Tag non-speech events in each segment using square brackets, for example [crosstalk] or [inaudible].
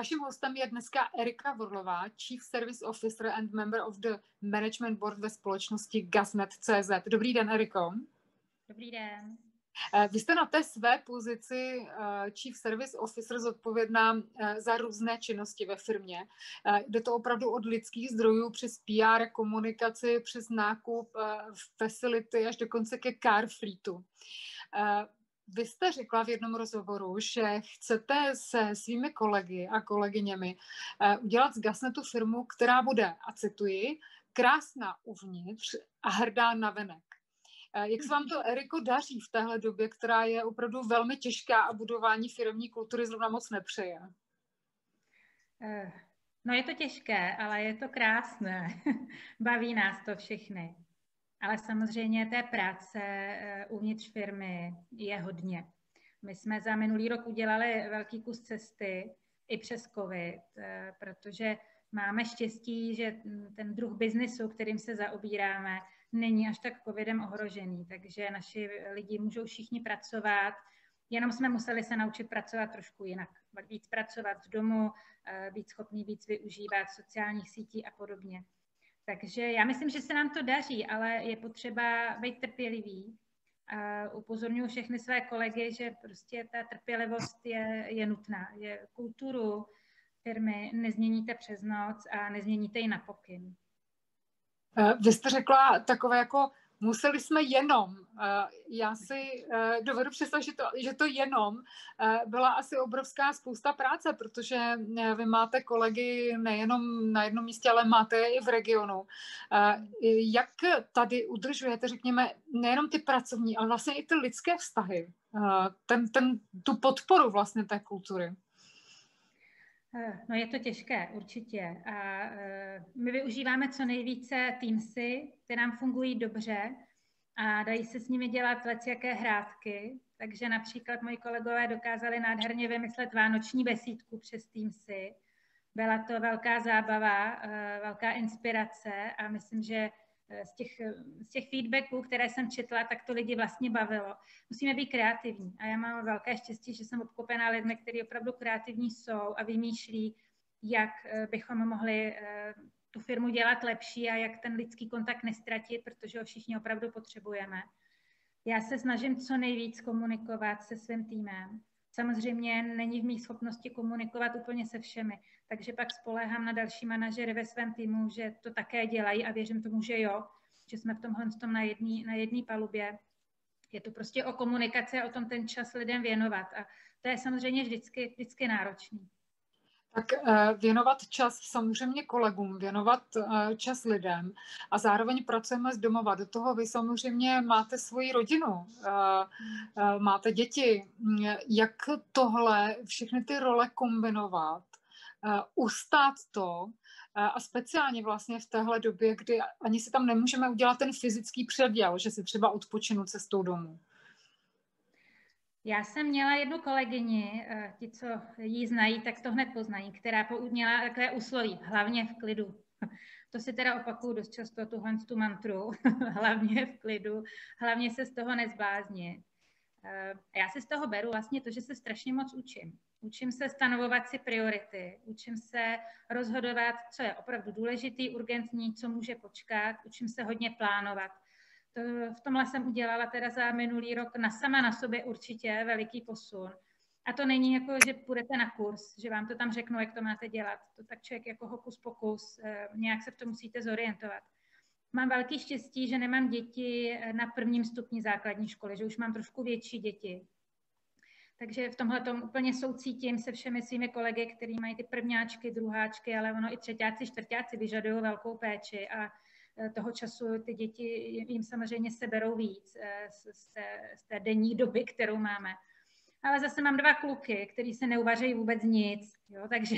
Naším hostem je dneska Erika Vorlová, Chief Service Officer and Member of the Management Board ve společnosti Gasnet.cz. Dobrý den, Eriko. Dobrý den. Eh, vy jste na té své pozici eh, Chief Service Officer zodpovědná eh, za různé činnosti ve firmě. Jde to opravdu od lidských zdrojů přes PR, komunikaci, přes nákup, facility až dokonce ke car fleetu. Vy jste řekla v jednom rozhovoru, že chcete se svými kolegy a kolegyněmi udělat z Gasnetu firmu, která bude, a cituji, krásná uvnitř a hrdá na venek. Jak se vám to, Eriko, daří v téhle době, která je opravdu velmi těžká a budování firmní kultury zrovna moc nepřeje? Eh, no je to těžké, ale je to krásné. [laughs] Baví nás to všechny. Ale samozřejmě té práce eh, uvnitř firmy je hodně. My jsme za minulý rok udělali velký kus cesty i přes COVID, eh, protože máme štěstí, že ten druh biznesu, kterým se zaobíráme, není až tak covidem ohrožený, takže naši lidi můžou všichni pracovat, jenom jsme museli se naučit pracovat trošku jinak. Víc pracovat z domu, eh, být schopný víc využívat sociálních sítí a podobně. Takže já myslím, že se nám to daří, ale je potřeba být trpělivý. A upozorňuji všechny své kolegy, že prostě ta trpělivost je, je nutná. Je kulturu firmy nezměníte přes noc a nezměníte ji na pokyn. Eh, vy jste řekla takové jako museli jsme jenom. Eh, já si eh, dovedu představit, že to, že to jenom byla asi obrovská spousta práce, protože vy máte kolegy nejenom na jednom místě, ale máte je i v regionu. Jak tady udržujete, řekněme, nejenom ty pracovní, ale vlastně i ty lidské vztahy, ten, ten, tu podporu vlastně té kultury? Eh, no je to těžké, určitě. A eh, my využíváme co nejvíce Teamsy, které nám fungují dobře a dají se s nimi dělat jaké hrátky. Takže například moji kolegové dokázali nádherně vymyslet vánoční besídku přes Teamsy. Byla to velká zábava, eh, velká inspirace a myslím, že z těch, eh, z těch feedbacků, které jsem četla, tak to lidi vlastně bavilo. Musíme být kreativní a já mám velké štěstí, že jsem obklopená lidmi, kteří opravdu kreativní jsou a vymýšlí, jak eh, bychom mohli tu firmu dělat lepší a jak ten lidský kontakt nestratit, protože ho všichni opravdu potřebujeme. Já se snažím co nejvíc komunikovat se svým týmem. Samozřejmě není v mých schopnosti komunikovat úplně se všemi, takže pak spoléhám na další manažery ve svém týmu, že to také dělají a věřím tomu, že jo, že jsme v tomhle tom na jedné na jedný palubě. Je to prostě o komunikaci a o tom ten čas lidem věnovat a to je samozřejmě vždycky, vždycky náročný. Tak eh, věnovat čas samozřejmě kolegům, věnovat eh, čas lidem a zároveň pracujeme z domova. Do toho vy samozřejmě máte svoji rodinu, eh, máte děti. Jak tohle, všechny ty role kombinovat, ustát to a speciálně vlastně v téhle době, kdy ani si tam nemůžeme udělat ten fyzický předěl, že si třeba odpočinu cestou domů. Já jsem měla jednu kolegyni, eh, ti, co ji znají, tak to hned poznají, která měla takové úsloví, hlavně v klidu. [laughs] To si teda opakuju dost často, tuhle tu mantru, [laughs] hlavně v klidu, hlavně se z toho nezbláznit. Eh, já si z toho beru vlastně to, že se strašně moc učím. Učím se stanovovat si priority, učím se rozhodovat, co je opravdu důležitý, urgentní, co může počkat, učím se hodně plánovat. V tomhle jsem udělala teda za minulý rok na sama na sobě určitě veliký posun. A to není jako, že půjdete na kurz, že vám to tam řeknu, jak to máte dělat. To tak člověk jako hokus pokus, eh, nějak se v tom musíte zorientovat. Mám velký štěstí, že nemám děti eh, na prvním stupni základní školy, že už mám trošku větší děti. Takže v tomhle tom úplně soucítím se všemi svými kolegy, kteří mají ty prvňáčky, druháčky, ale ono i třetíáci, čtvrtáci vyžadují velkou péči a toho času ty děti jim samozřejmě seberou víc eh, z té, z té denní doby, kterou máme. Ale zase mám dva kluky, který se neuvařejí vůbec nic, jo, takže,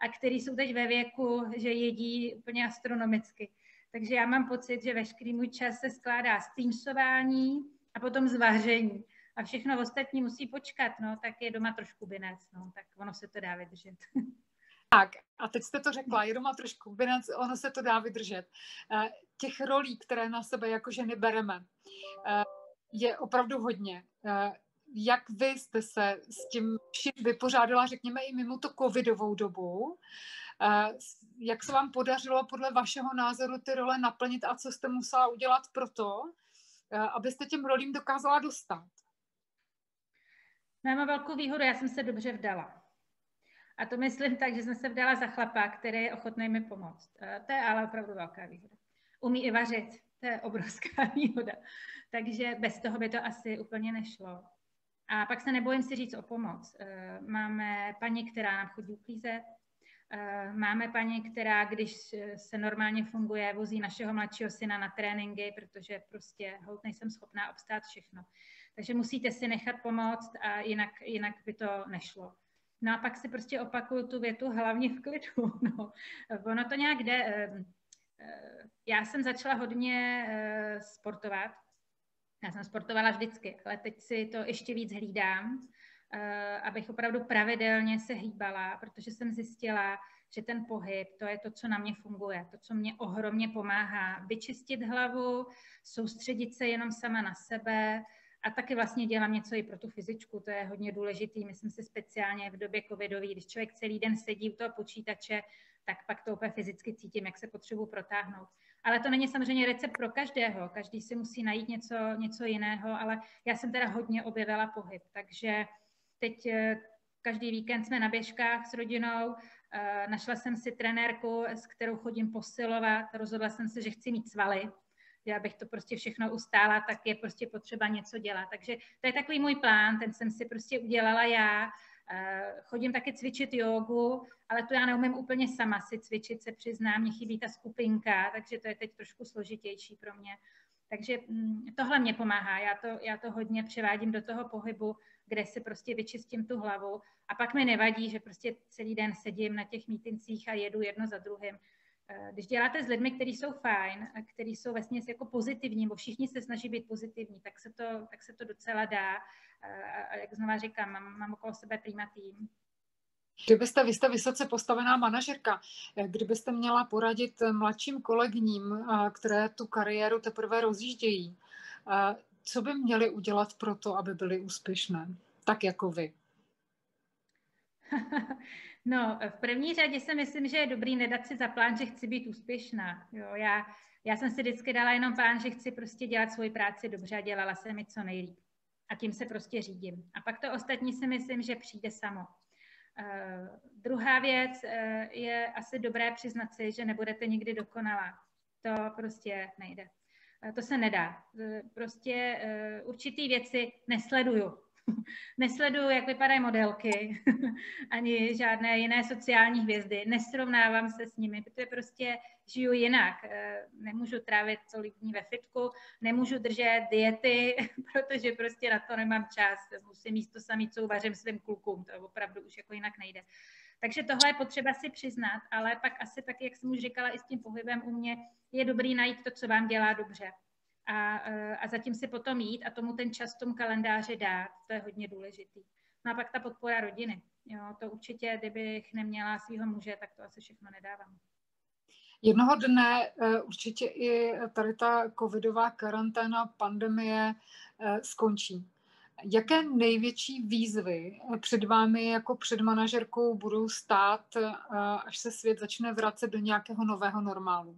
a který jsou teď ve věku, že jedí úplně astronomicky. Takže já mám pocit, že veškerý můj čas se skládá z týmsování a potom z vaření. A všechno ostatní musí počkat, no, tak je doma trošku binec, no, tak ono se to dá vydržet. [laughs] Tak, a teď jste to řekla, jenom má trošku ono se to dá vydržet. Eh, těch rolí, které na sebe jako ženy bereme, eh, je opravdu hodně. Eh, jak vy jste se s tím vším vypořádala, řekněme, i mimo to covidovou dobu. Jak se vám podařilo podle vašeho názoru ty role naplnit a co jste musela udělat pro to, abyste těm rolím dokázala dostat? No, mám velkou výhodu, já jsem se dobře vdala. A to myslím tak, že jsem se vdala za chlapa, který je ochotný mi pomoct. To je ale opravdu velká výhoda. Umí i vařit, to je obrovská [laughs] výhoda. Takže bez toho by to asi úplně nešlo. A pak se nebojím si říct o pomoc. Eh, máme paní, která nám chodí uklízet, eh, Máme paní, která, když se normálně funguje, vozí našeho mladšího syna na tréninky, protože prostě hold nejsem schopná obstát všechno. Takže musíte si nechat pomoct a jinak, jinak by to nešlo. No a pak si prostě opakuju tu větu hlavně v klidu. [laughs] No. Ono to nějak jde. Eh, já jsem začala hodně sportovat, já jsem sportovala vždycky, ale teď si to ještě víc hlídám, eh, abych opravdu pravidelně se hýbala, protože jsem zjistila, že ten pohyb, to je to, co na mě funguje, to, co mě ohromně pomáhá vyčistit hlavu, soustředit se jenom sama na sebe a taky vlastně dělám něco i pro tu fyzičku, to je hodně důležitý, myslím si speciálně v době covidový, když člověk celý den sedí u toho počítače, tak pak to úplně fyzicky cítím, jak se potřebuji protáhnout. Ale to není samozřejmě recept pro každého, každý si musí najít něco, něco jiného, ale já jsem teda hodně objevila pohyb, takže teď eh, každý víkend jsme na běžkách s rodinou, eh, našla jsem si trenérku, s kterou chodím posilovat, rozhodla jsem se, že chci mít svaly, že abych to prostě všechno ustála, tak je prostě potřeba něco dělat. Takže to je takový můj plán, ten jsem si prostě udělala já Eh, chodím taky cvičit jogu, ale to já neumím úplně sama si cvičit, se přiznám, mě chybí ta skupinka, takže to je teď trošku složitější pro mě. Takže mm, tohle mě pomáhá, já to, já to hodně převádím do toho pohybu, kde si prostě vyčistím tu hlavu a pak mi nevadí, že prostě celý den sedím na těch mítincích a jedu jedno za druhým. Eh, když děláte s lidmi, kteří jsou fajn, kteří jsou vlastně jako pozitivní, bo všichni se snaží být pozitivní, tak se to, tak se to docela dá. Eh, a jak znova říkám, mám, mám okolo sebe prima tým. Kdybyste, vy jste vysoce postavená manažerka, eh, kdybyste měla poradit mladším kolegyním, které tu kariéru teprve rozjíždějí, co by měli udělat pro to, aby byly úspěšné, tak jako vy? [laughs] No, v první řadě si myslím, že je dobrý nedat si za plán, že chci být úspěšná. Jo, já, já jsem si vždycky dala jenom plán, že chci prostě dělat svoji práci dobře a dělala jsem mi co nejlíp. A tím se prostě řídím. A pak to ostatní si myslím, že přijde samo. Uh, druhá věc uh, je asi dobré přiznat si, že nebudete nikdy dokonalá. To prostě nejde. Uh, to se nedá. Uh, prostě uh, určitý věci nesleduju [laughs] Nesleduju, jak vypadají modelky, [laughs] ani žádné jiné sociální hvězdy. Nesrovnávám se s nimi, protože prostě žiju jinak. Eh, nemůžu trávit tolik dní ve fitku, nemůžu držet diety, [laughs] protože prostě na to nemám čas. Musím místo to samé, co uvařím svým klukům. To opravdu už jako jinak nejde. Takže tohle je potřeba si přiznat, ale pak asi tak, jak jsem už říkala i s tím pohybem u mě, je dobrý najít to, co vám dělá dobře a, e, a zatím si potom jít a tomu ten čas v tom kalendáři dát, to je hodně důležitý. No a pak ta podpora rodiny. Jo, to určitě, kdybych neměla svého muže, tak to asi všechno nedávám. Jednoho dne e, určitě i tady ta covidová karanténa, pandemie e, skončí. Jaké největší výzvy před vámi jako před manažerkou budou stát, až se svět začne vracet do nějakého nového normálu?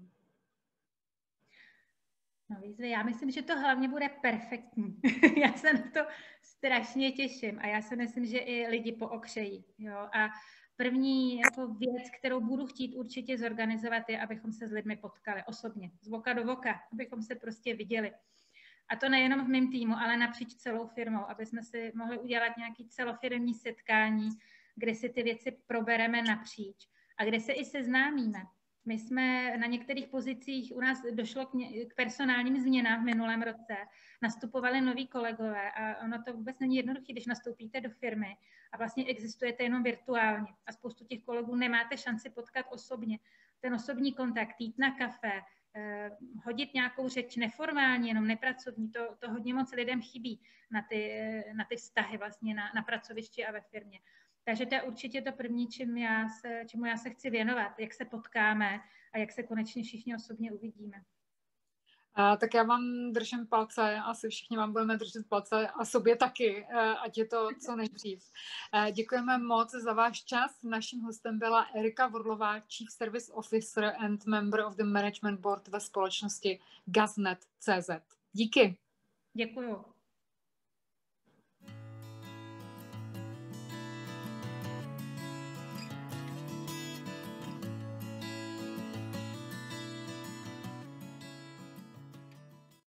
No výzvy, já myslím, že to hlavně bude perfektní. [laughs] já se na to strašně těším a já si myslím, že i lidi pookřejí. Jo? A první jako věc, kterou budu chtít určitě zorganizovat, je, abychom se s lidmi potkali osobně, z voka do voka, abychom se prostě viděli. A to nejenom v mém týmu, ale napříč celou firmou, aby jsme si mohli udělat nějaký celofirmní setkání, kde si ty věci probereme napříč a kde se i seznámíme. My jsme na některých pozicích, u nás došlo k, k personálním změnám v minulém roce, nastupovali noví kolegové a ono to vůbec není jednoduché, když nastoupíte do firmy a vlastně existujete jenom virtuálně a spoustu těch kolegů nemáte šanci potkat osobně. Ten osobní kontakt, jít na kafe, eh, hodit nějakou řeč neformální, jenom nepracovní, to, to hodně moc lidem chybí na ty, eh, na ty vztahy vlastně na, na pracovišti a ve firmě. Takže to je určitě to první, čím já se, čemu já se chci věnovat, jak se potkáme a jak se konečně všichni osobně uvidíme. A, tak já vám držím palce, asi všichni vám budeme držet palce a sobě taky, ať je to co nejdřív. Děkujeme moc za váš čas. Naším hostem byla Erika Vodlová, Chief Service Officer and Member of the Management Board ve společnosti Gaznet.cz. Díky. Děkuju.